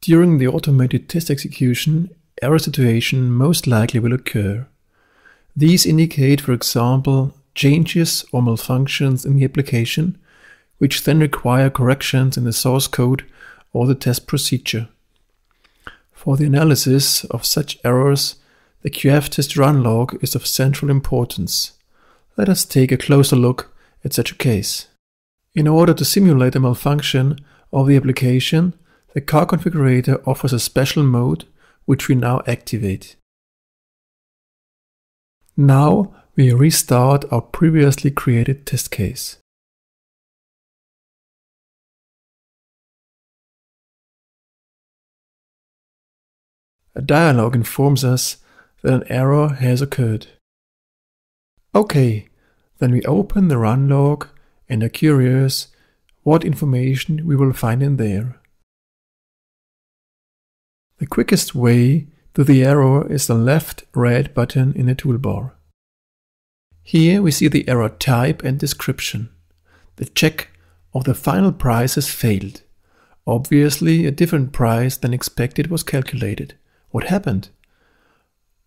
during the automated test execution, error situation most likely will occur. These indicate, for example, changes or malfunctions in the application, which then require corrections in the source code or the test procedure. For the analysis of such errors, the QF test run log is of central importance. Let us take a closer look at such a case. In order to simulate a malfunction of the application, the car configurator offers a special mode which we now activate. Now we restart our previously created test case. A dialog informs us that an error has occurred. Okay, then we open the run log and are curious what information we will find in there. The quickest way to the error is the left red button in the toolbar. Here we see the error type and description. The check of the final price has failed. Obviously, a different price than expected was calculated. What happened?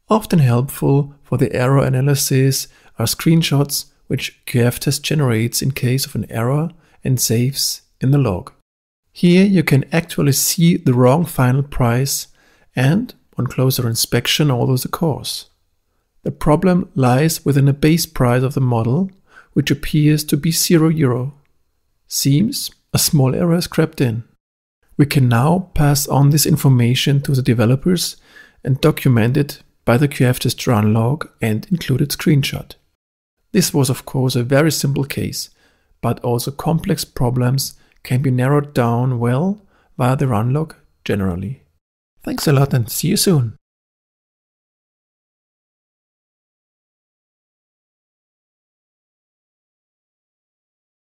Often helpful for the error analysis are screenshots which QFTest generates in case of an error and saves in the log. Here you can actually see the wrong final price and, on closer inspection, also the cause. The problem lies within the base price of the model, which appears to be 0 euro. Seems a small error has crept in. We can now pass on this information to the developers and document it by the QFTest run log and included screenshot. This was of course a very simple case, but also complex problems can be narrowed down well via the run log generally. Thanks a lot and see you soon.